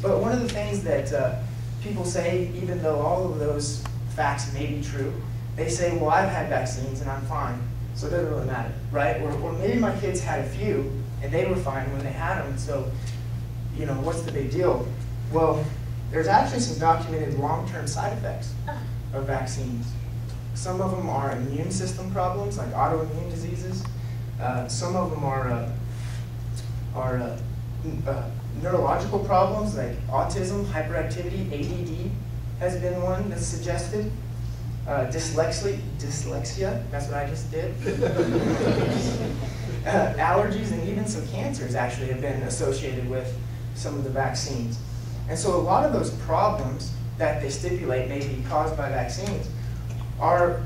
But one of the things that uh, people say, even though all of those facts may be true, they say, well, I've had vaccines and I'm fine, so it doesn't really matter, right? Or, or maybe my kids had a few and they were fine when they had them, so, you know, what's the big deal? Well, there's actually some documented long-term side effects of vaccines. Some of them are immune system problems, like autoimmune diseases. Uh, some of them are, uh, are uh, uh neurological problems, like autism, hyperactivity, ADD has been one that's suggested. Uh, dyslexia, dyslexia, that's what I just did. uh, allergies and even some cancers actually have been associated with some of the vaccines. And so a lot of those problems that they stipulate may be caused by vaccines are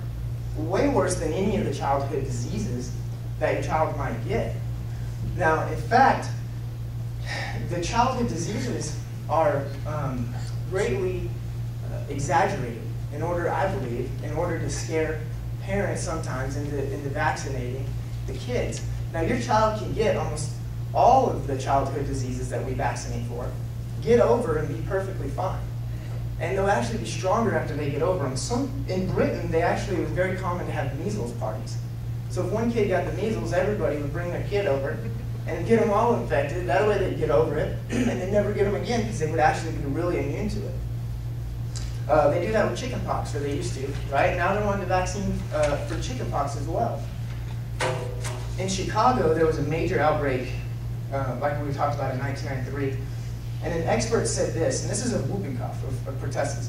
way worse than any of the childhood diseases that your child might get. Now, in fact, the childhood diseases are um, greatly uh, exaggerated in order, I believe, in order to scare parents sometimes into, into vaccinating the kids. Now, your child can get almost all of the childhood diseases that we vaccinate for, get over and be perfectly fine. And they'll actually be stronger after they get over them. Some, in Britain, they actually, it was very common to have measles parties. So if one kid got the measles, everybody would bring their kid over and get them all infected. That way they'd get over it, and they'd never get them again because they would actually be really immune to it. Uh, they do that with chickenpox, or they used to, right? Now they're on the vaccine uh, for chickenpox as well. In Chicago, there was a major outbreak, uh, like we talked about in 1993, and an expert said this, and this is a whooping cough of, of.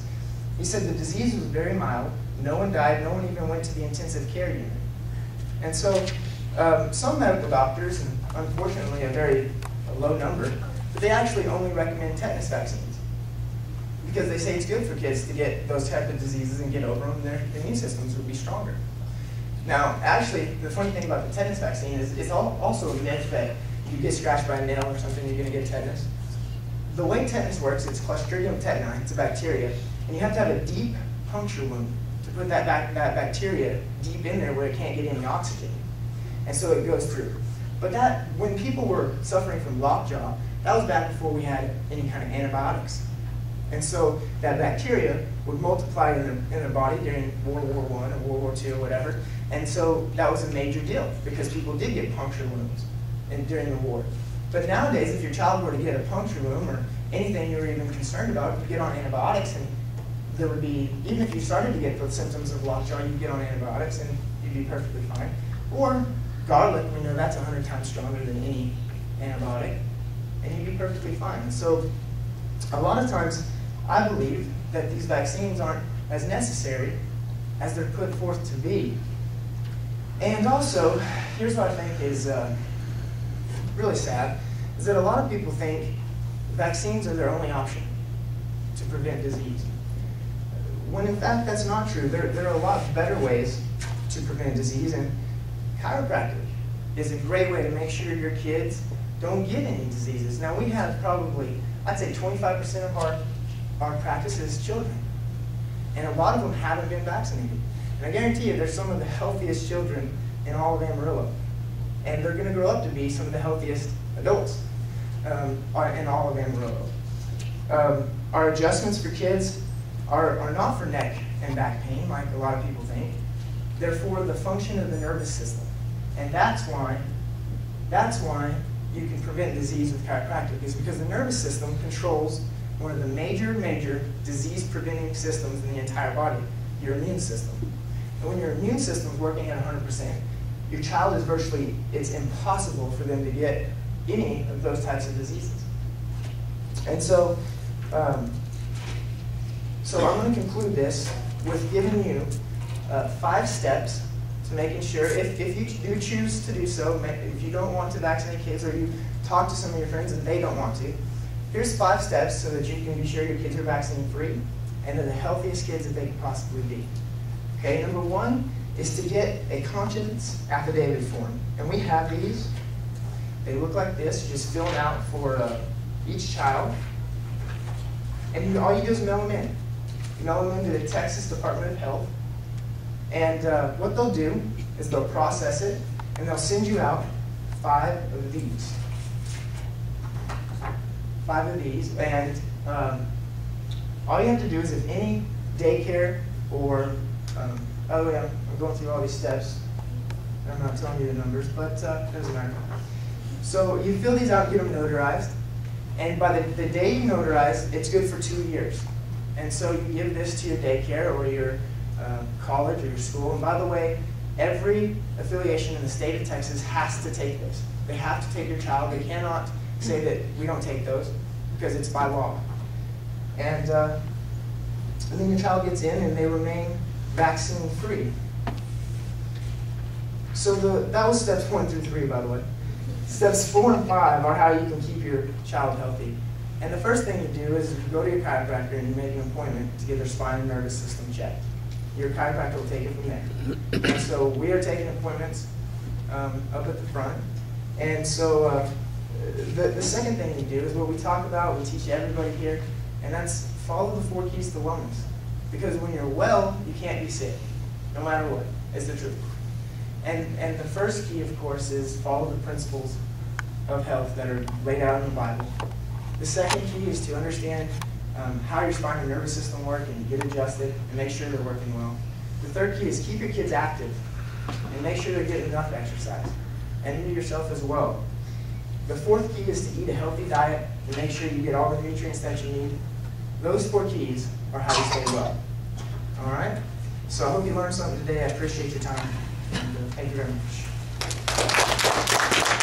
He said the disease was very mild, no one died, no one even went to the intensive care unit. And so um, some medical doctors, and unfortunately a very a low number, but they actually only recommend tetanus vaccines because they say it's good for kids to get those type of diseases and get over them, and their immune systems will be stronger. Now, actually, the funny thing about the tetanus vaccine is it's also a myth that you get scratched by a nail or something, you're going to get tetanus. The way tetanus works, it's Clostridium tetani, it's a bacteria, and you have to have a deep puncture wound to put that, that bacteria deep in there where it can't get any oxygen. And so it goes through. But that, when people were suffering from lockjaw, that was back before we had any kind of antibiotics. And so that bacteria would multiply in their, in body during World War I or World War II or whatever. And so that was a major deal because people did get puncture wounds in, during the war. But nowadays, if your child were to get a puncture wound or anything you were even concerned about, you get on antibiotics and there would be, even if you started to get the symptoms of lockjaw, you'd get on antibiotics and you'd be perfectly fine. Or garlic, we know that's 100 times stronger than any antibiotic, and you'd be perfectly fine. So a lot of times, I believe that these vaccines aren't as necessary as they're put forth to be. And also, here's what I think is uh, really sad, is that a lot of people think vaccines are their only option to prevent disease. When in fact that's not true. There, there are a lot better ways to prevent disease, and chiropractic is a great way to make sure your kids don't get any diseases. Now we have probably, I'd say 25% of our, our practice is children. And a lot of them haven't been vaccinated. And I guarantee you they're some of the healthiest children in all of Amarillo. And they're going to grow up to be some of the healthiest adults um, in all of Amarillo. Um, our adjustments for kids are, are not for neck and back pain like a lot of people think. They're for the function of the nervous system. And that's why, that's why you can prevent disease with chiropractic, is because the nervous system controls one of the major, major disease-preventing systems in the entire body, your immune system. And when your immune system is working at 100%, your child is virtually, it's impossible for them to get any of those types of diseases. And so, um, so I'm going to conclude this with giving you uh, five steps to making sure, if, if you do choose to do so, if you don't want to vaccinate kids or you talk to some of your friends and they don't want to, here's five steps so that you can be sure your kids are vaccine free and they're the healthiest kids that they can possibly be. Okay, number one is to get a conscience affidavit form. And we have these. They look like this. You just fill them out for uh, each child. And all you do is mail them in. You mail them into the Texas Department of Health. And uh, what they'll do is they'll process it, and they'll send you out five of these. Five of these, and um, all you have to do is if any daycare or, um, the way, I'm, going through all these steps. I'm not telling you the numbers, but uh, it doesn't matter. So you fill these out, get them notarized, and by the, the day you notarize, it's good for two years. And so you give this to your daycare or your college or your school. And by the way, every affiliation in the state of Texas has to take this. They have to take your child. They cannot say that we don't take those because it's by law. And, uh, and then your child gets in and they remain vaccine free. So the, that was steps one through three, by the way. Steps four and five are how you can keep your child healthy. And the first thing you do is you go to your chiropractor and you make an appointment to get their spine and nervous system checked. Your chiropractor will take it from there. And so we are taking appointments um, up at the front. And so uh, the, the second thing you do is what we talk about, we teach everybody here, and that's follow the four keys to wellness. Because when you're well, you can't be sick, no matter what. It's the truth. And, and the first key, of course, is follow the principles of health that are laid out in the Bible. The second key is to understand um, how your spine and nervous system work and get adjusted and make sure they're working well. The third key is keep your kids active and make sure they're getting enough exercise and you yourself as well. The fourth key is to eat a healthy diet and make sure you get all the nutrients that you need. Those four keys are how you stay well. All right? So I hope you learned something today. I appreciate your time. And, uh, thank you very much.